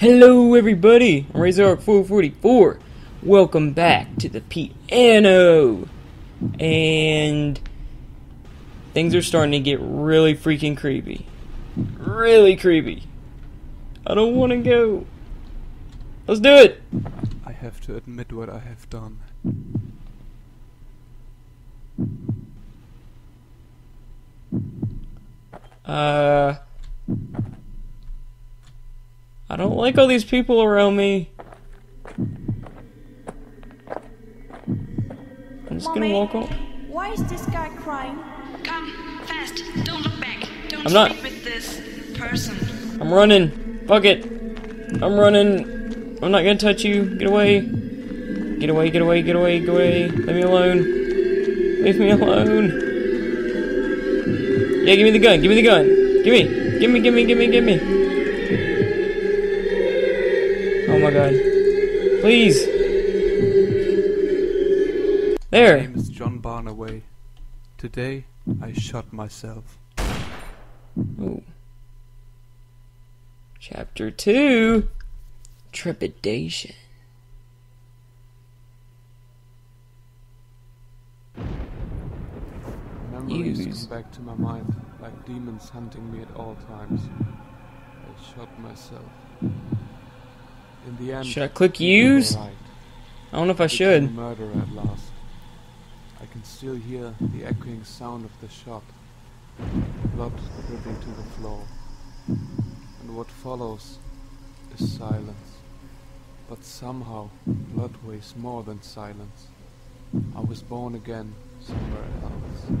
Hello, everybody. I'm Razorhog 444. Welcome back to the piano. And things are starting to get really freaking creepy. Really creepy. I don't want to go. Let's do it. I have to admit what I have done. Uh. I don't like all these people around me. I'm just gonna Mommy, walk on. Why is this guy crying? Come, fast. Don't look back. Don't I'm not- speak with this person. I'm running. Fuck it. I'm running. I'm not gonna touch you. Get away. Get away, get away, get away, get away. Leave me alone. Leave me alone. Yeah, give me the gun. Give me the gun. Give me. Give me, give me, give me, give me. Oh my god. Please. There! My name is John Barnaway. Today, I shot myself. Ooh. Chapter 2 Trepidation. Memories Use. come back to my mind like demons hunting me at all times. I shot myself. In the end, Should I click use? right. I don't know if I should. Murder at last. I can still hear the echoing sound of the shot. Blood dripping to the floor. And what follows is silence. But somehow, blood weighs more than silence. I was born again somewhere else.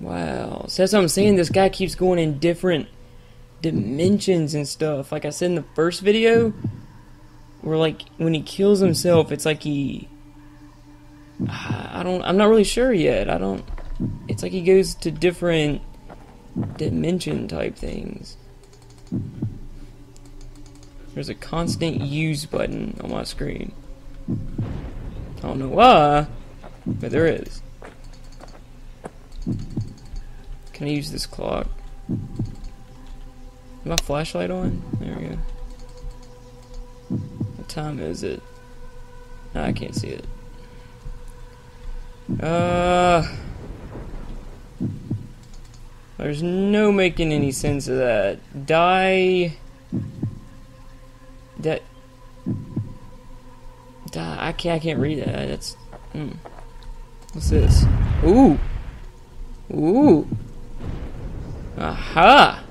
Wow. So that's what I'm saying. This guy keeps going in different dimensions and stuff. Like I said in the first video, where like when he kills himself, it's like he. I don't. I'm not really sure yet. I don't. It's like he goes to different dimension type things. There's a constant use button on my screen. I don't know why, but there is. Can I use this clock? My flashlight on? There we go. What time is it? No, I can't see it. Uh. There's no making any sense of that. Die. That. Die. I can't. I can't read that. That's. Hmm. What's this? Ooh. Ooh. Aha!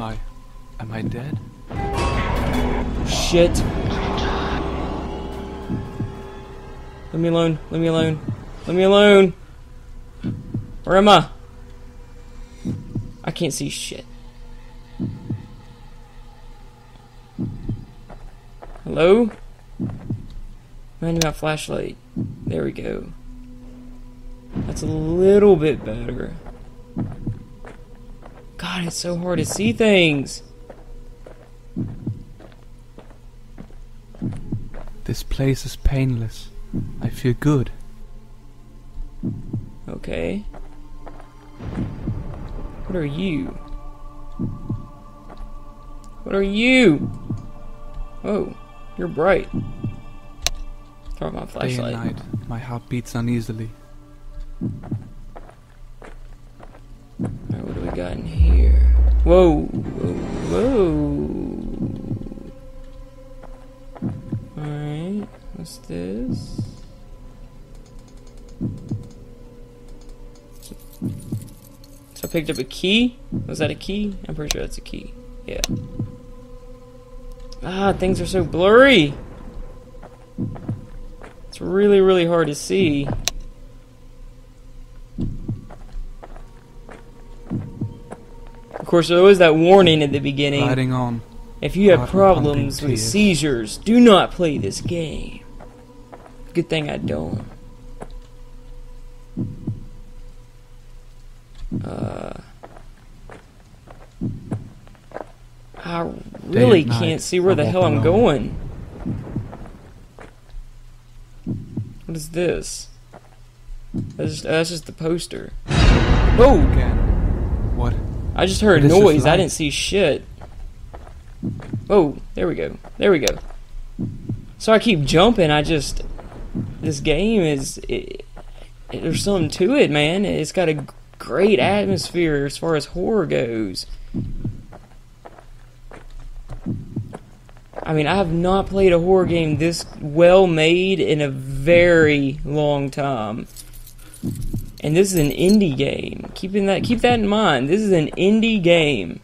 Am I? Am I dead? Shit. Let me alone. Let me alone. Let me alone. Where am I? I can't see shit. Hello? Need my flashlight. There we go. That's a little bit better. God, it's so hard to see things. This place is painless. I feel good. Okay. What are you? What are you? Oh, you're bright. Throw my Day and night, my heart beats uneasily. Alright, what do we got in here? Whoa, whoa, whoa. Alright, what's this? So I picked up a key? Was that a key? I'm pretty sure that's a key. Yeah. Ah, things are so blurry! It's really, really hard to see. Course, there was that warning at the beginning. Riding on. If you have problems with tears. seizures, do not play this game. Good thing I don't. Uh, I really night, can't see where I the hell I'm alone. going. What is this? That's just, that's just the poster. Oh! Again. What? I just heard What is this noise. I didn't see shit. Oh, there we go. There we go. So I keep jumping. I just this game is it, it- there's something to it, man. It's got a great atmosphere as far as horror goes. I mean, I have not played a horror game this well made in a very long time. And this is an indie game. Keeping that keep that in mind. This is an indie game.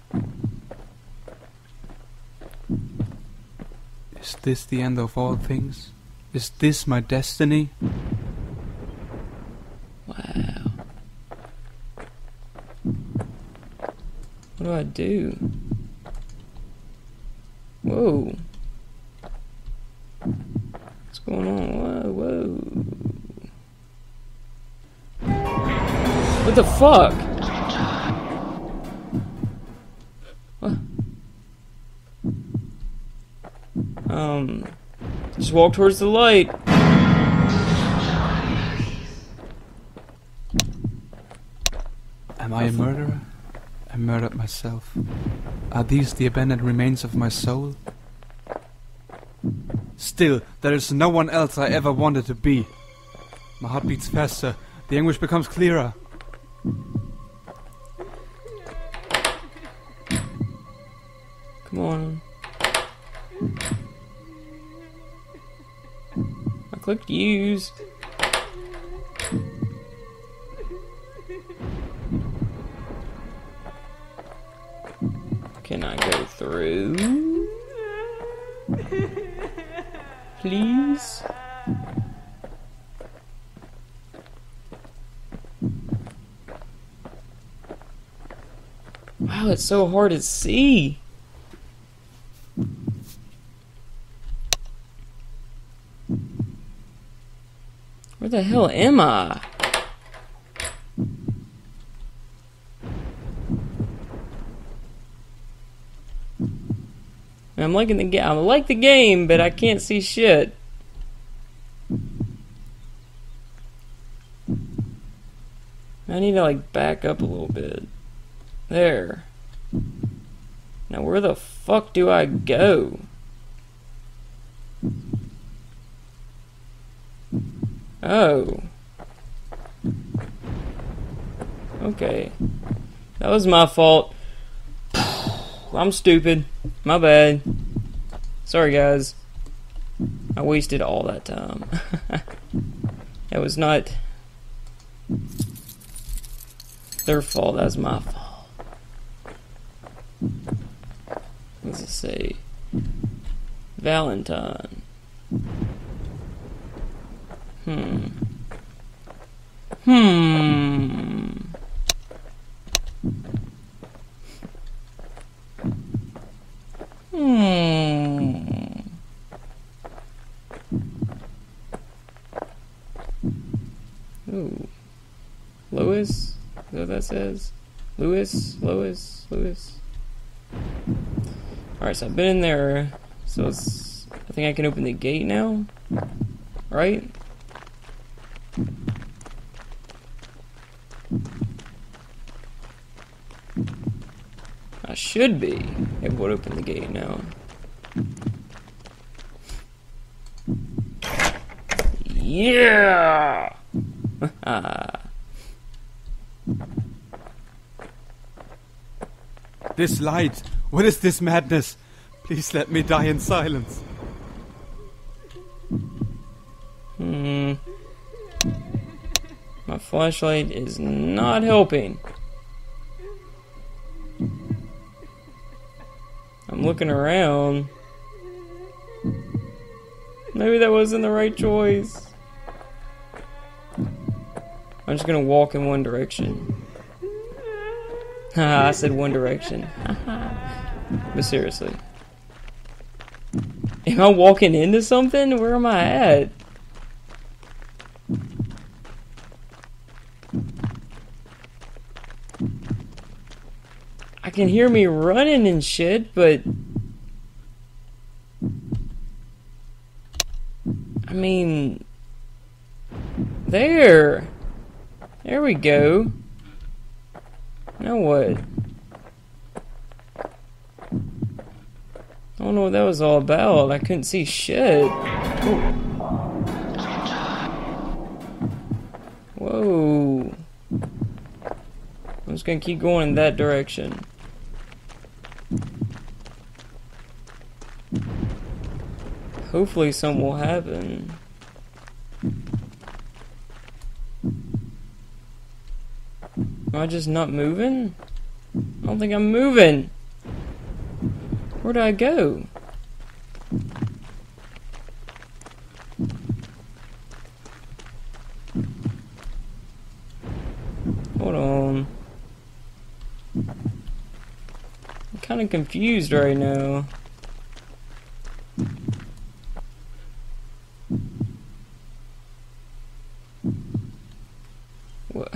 Is this the end of all things? Is this my destiny? Wow. What do I do? Whoa. The fuck? What? Um, just walk towards the light. Am I a murderer? I murdered myself. Are these the abandoned remains of my soul? Still, there is no one else I ever wanted to be. My heart beats faster. The anguish becomes clearer. I clicked use. Can I go through? Please? Wow, it's so hard to see. The hell am I? I'm liking the game. I like the game, but I can't see shit. I need to like back up a little bit. There. Now where the fuck do I go? Oh. Okay. That was my fault. I'm stupid. My bad. Sorry, guys. I wasted all that time. that was not their fault. That was my fault. What does it say? Valentine. Hmm. Hmm. Hmm. Ooh. Lewis? Is that what that says? Lewis? Lois? Lewis? Alright, so I've been in there. So it's. I think I can open the gate now? Right? Should be It would open the gate now. Yeah! This light! What is this madness? Please let me die in silence. Hmm. My flashlight is not helping. I'm looking around. Maybe that wasn't the right choice. I'm just gonna walk in one direction. Haha, I said one direction. but seriously. Am I walking into something? Where am I at? Can hear me running and shit, but I mean there. There we go. Now what? I don't know what that was all about. I couldn't see shit. Whoa. I'm just gonna keep going in that direction. Hopefully something will happen. Am I just not moving? I don't think I'm moving. Where do I go? Hold on. I'm kind of confused right now. What?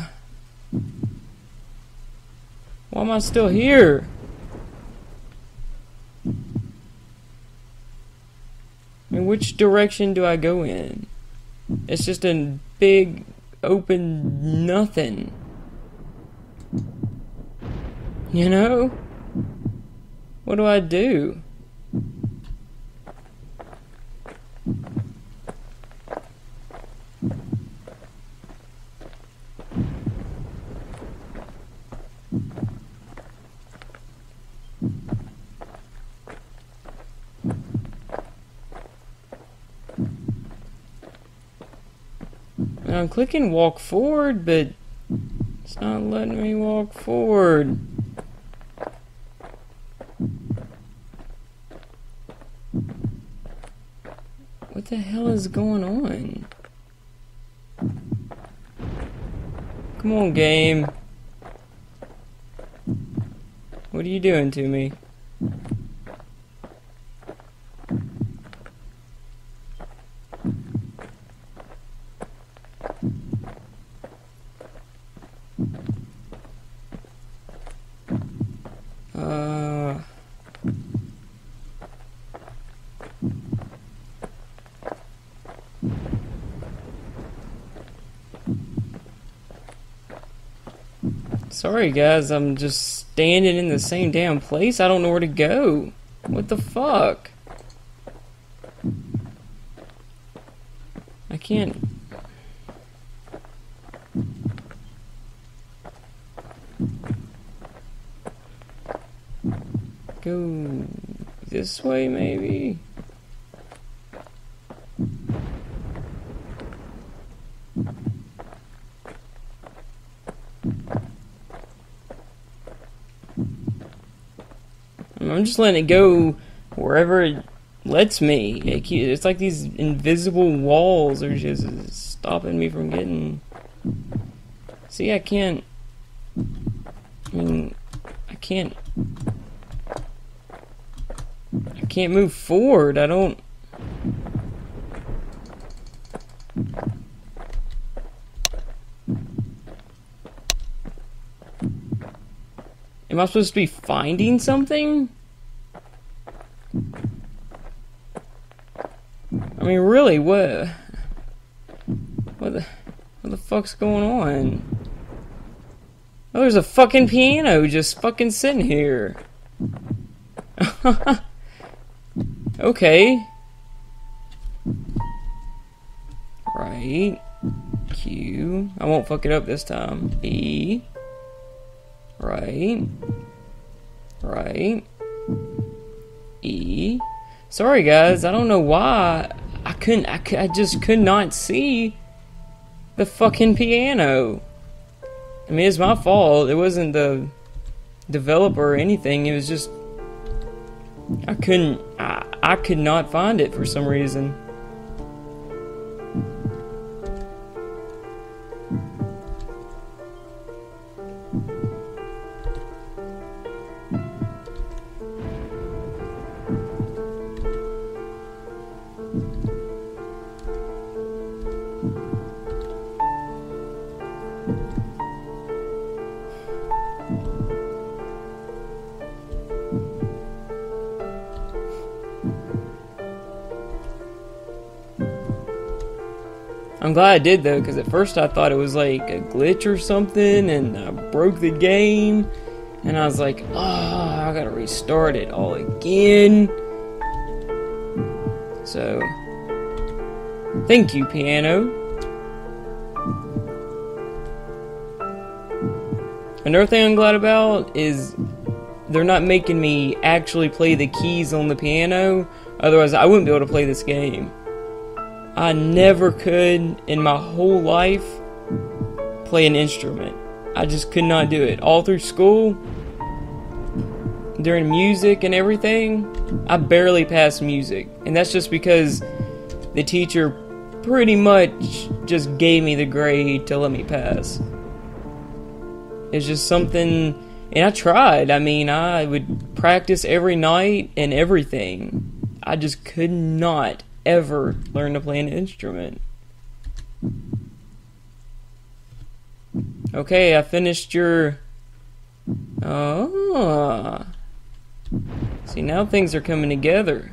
Why am I still here? I mean, which direction do I go in? It's just a big open nothing. You know? What do I do? Clicking walk forward, but it's not letting me walk forward. What the hell is going on? Come on, game. What are you doing to me? Uh. Sorry guys, I'm just standing in the same damn place. I don't know where to go. What the fuck? I can't. Go this way, maybe? I'm just letting it go wherever it lets me. It It's like these invisible walls are just stopping me from getting. See, I can't. I mean, I can't. I can't move forward. I don't. Am I supposed to be finding something? I mean, really, what? What the, what the fuck's going on? Oh, there's a fucking piano just fucking sitting here. okay. Right. Q. I won't fuck it up this time. E. Right. Right. E. Sorry guys, I don't know why. I couldn't, I, I just could not see the fucking piano. I mean, it's my fault. It wasn't the developer or anything. It was just. I couldn't. I, I could not find it for some reason. I'm glad I did though, because at first I thought it was like a glitch or something, and I broke the game, and I was like, oh, I gotta restart it all again. So, thank you, piano. Another thing I'm glad about is they're not making me actually play the keys on the piano. Otherwise, I wouldn't be able to play this game. I never could in my whole life play an instrument. I just could not do it. All through school, during music and everything, I barely passed music. And that's just because the teacher pretty much just gave me the grade to let me pass. It's just something, and I tried. I mean, I would practice every night and everything. I just could not ever learn to play an instrument. Okay, I finished your. Oh. See, now things are coming together.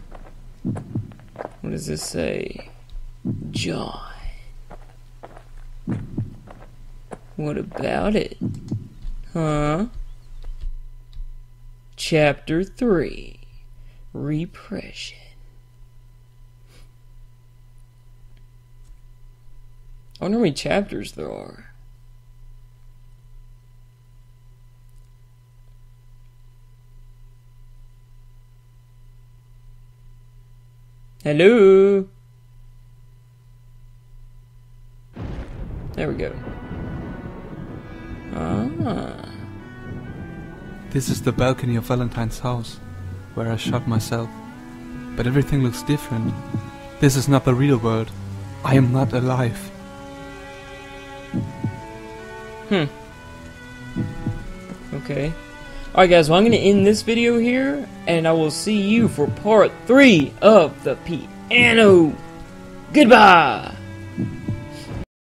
What does this say? John. What about it? Huh? Chapter 3 Repression. I wonder how many chapters there are. Hello? There we go. Ah. This is the balcony of Valentine's house, where I shot myself. But everything looks different. This is not the real world. I am not alive. Hmm. Okay. Alright guys, well I'm gonna end this video here, and I will see you for part 3 of the piano. Goodbye!